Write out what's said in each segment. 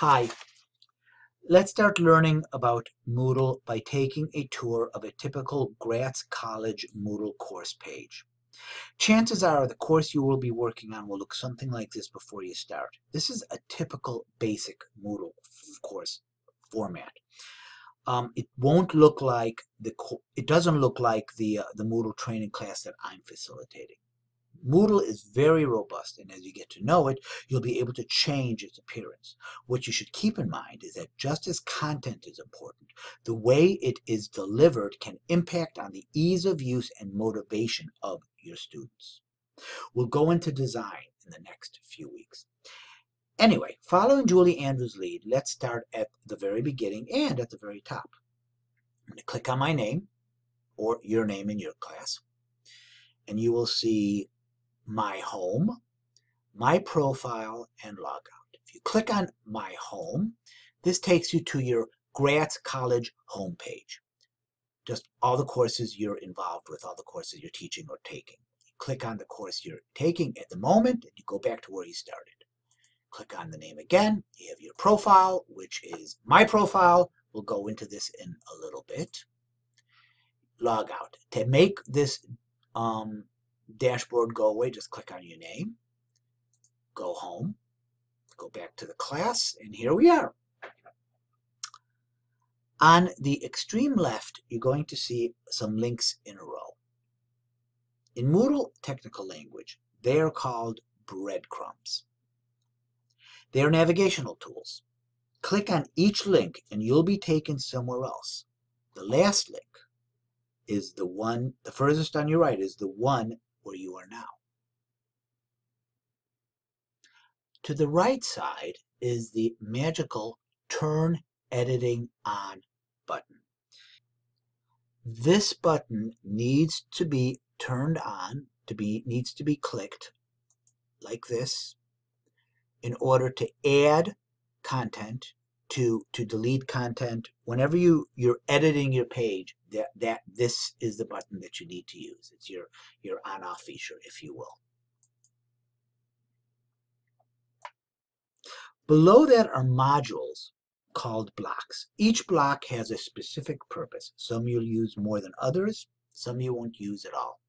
Hi, let's start learning about Moodle by taking a tour of a typical Gratz College Moodle course page. Chances are the course you will be working on will look something like this before you start. This is a typical basic Moodle course format. Um, it won't look like the it doesn't look like the uh, the Moodle training class that I'm facilitating. Moodle is very robust, and as you get to know it, you'll be able to change its appearance. What you should keep in mind is that just as content is important, the way it is delivered can impact on the ease of use and motivation of your students. We'll go into design in the next few weeks. Anyway, following Julie Andrews' lead, let's start at the very beginning and at the very top. I'm going to click on my name, or your name in your class, and you will see my home, my profile, and log out. If you click on my home, this takes you to your Gratz College homepage. Just all the courses you're involved with, all the courses you're teaching or taking. You click on the course you're taking at the moment, and you go back to where you started. Click on the name again. You have your profile, which is my profile. We'll go into this in a little bit. Log out. To make this um, dashboard go away, just click on your name, go home, go back to the class, and here we are. On the extreme left, you're going to see some links in a row. In Moodle technical language, they are called breadcrumbs. They are navigational tools. Click on each link and you'll be taken somewhere else. The last link is the one, the furthest on your right is the one where you are now. To the right side is the magical Turn Editing On button. This button needs to be turned on, to be needs to be clicked like this in order to add content to to delete content. Whenever you you're editing your page that that this is the button that you need to use. It's your your on off feature if you will. Below that are modules called blocks. Each block has a specific purpose. Some you'll use more than others. Some you won't use at all.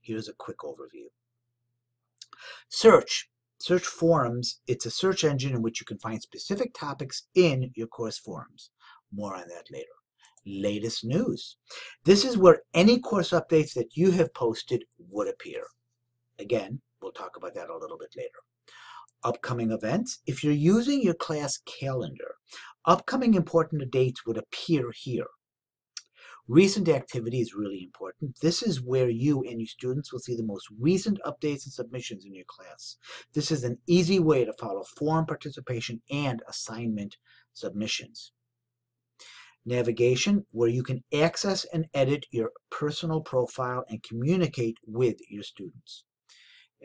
Here's a quick overview. Search Search Forums, it's a search engine in which you can find specific topics in your course forums. More on that later. Latest news. This is where any course updates that you have posted would appear. Again, we'll talk about that a little bit later. Upcoming events. If you're using your class calendar, upcoming important dates would appear here. Recent activity is really important. This is where you and your students will see the most recent updates and submissions in your class. This is an easy way to follow forum participation and assignment submissions. Navigation, where you can access and edit your personal profile and communicate with your students.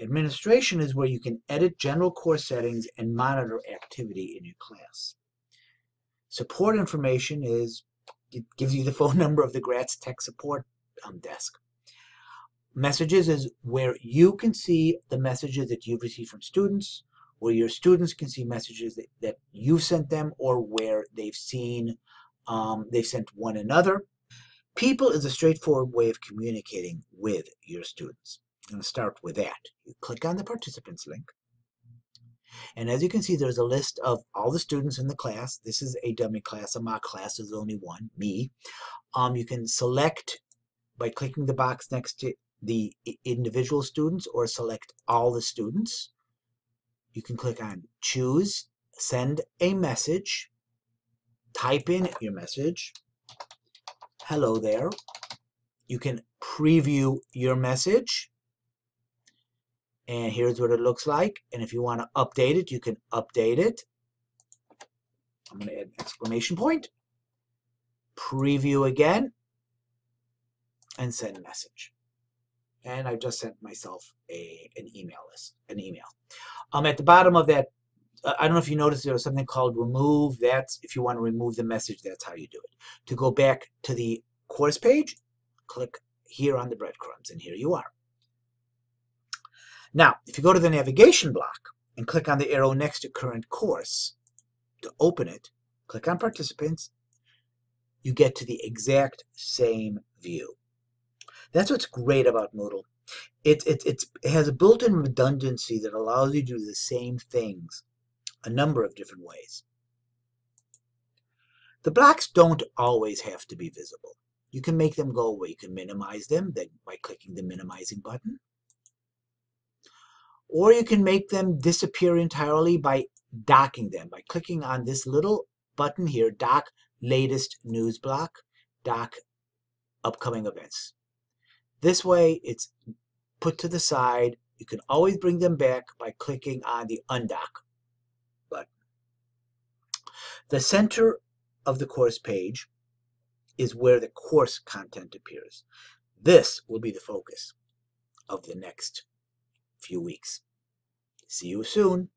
Administration is where you can edit general course settings and monitor activity in your class. Support information is it gives you the phone number of the Gratz Tech Support um, desk. Messages is where you can see the messages that you've received from students, where your students can see messages that, that you've sent them, or where they've seen um, they've sent one another. People is a straightforward way of communicating with your students. I'm going to start with that. You click on the participants link. And as you can see, there's a list of all the students in the class. This is a dummy class. A mock class is only one, me. Um, you can select by clicking the box next to the individual students or select all the students. You can click on choose, send a message, type in your message, hello there. You can preview your message and here's what it looks like. And if you want to update it, you can update it. I'm going to add an exclamation point. Preview again. And send a message. And I've just sent myself a, an email list, an email. Um, at the bottom of that, uh, I don't know if you noticed there was something called remove. That's if you want to remove the message, that's how you do it. To go back to the course page, click here on the breadcrumbs, and here you are. Now, if you go to the navigation block and click on the arrow next to current course, to open it, click on participants, you get to the exact same view. That's what's great about Moodle. It, it, it has a built-in redundancy that allows you to do the same things a number of different ways. The blocks don't always have to be visible. You can make them go away. You can minimize them by clicking the minimizing button. Or you can make them disappear entirely by docking them, by clicking on this little button here, dock latest news block, dock upcoming events. This way it's put to the side. You can always bring them back by clicking on the undock button. The center of the course page is where the course content appears. This will be the focus of the next few weeks. See you soon.